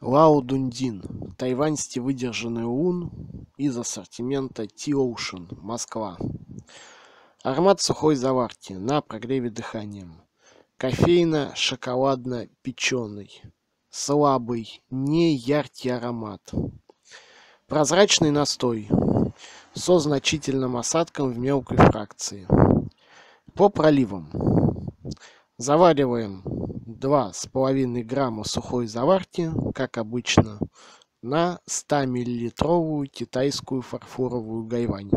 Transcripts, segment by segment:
Лао Дундин. Тайваньский выдержанный ун из ассортимента T-Ocean, Москва. Аромат сухой заварки на прогреве дыханием. Кофейно-шоколадно-печеный. Слабый, не яркий аромат. Прозрачный настой со значительным осадком в мелкой фракции. По проливам. Завариваем два с половиной грамма сухой заварки, как обычно, на 100 миллилитровую китайскую фарфоровую гайвань.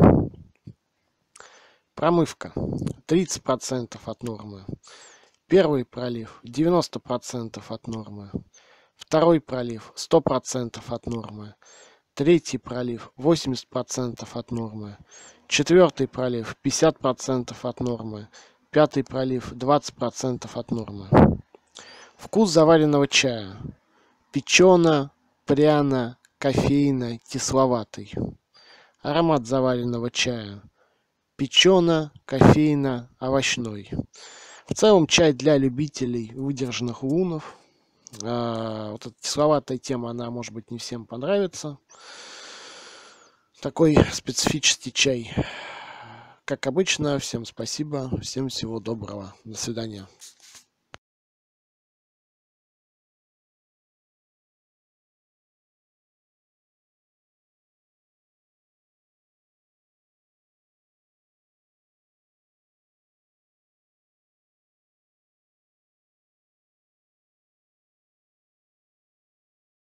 Промывка 30% от нормы. Первый пролив 90% от нормы. Второй пролив 100% от нормы. Третий пролив 80% от нормы. Четвертый пролив 50% от нормы. Пятый пролив 20% от нормы. Вкус заваренного чая. Печено, пряно, кофейно, кисловатый. Аромат заваренного чая. Печено, кофейно, овощной. В целом чай для любителей выдержанных лунов. А, вот эта кисловатая тема, она может быть не всем понравится. Такой специфический чай. Как обычно, всем спасибо, всем всего доброго. До свидания.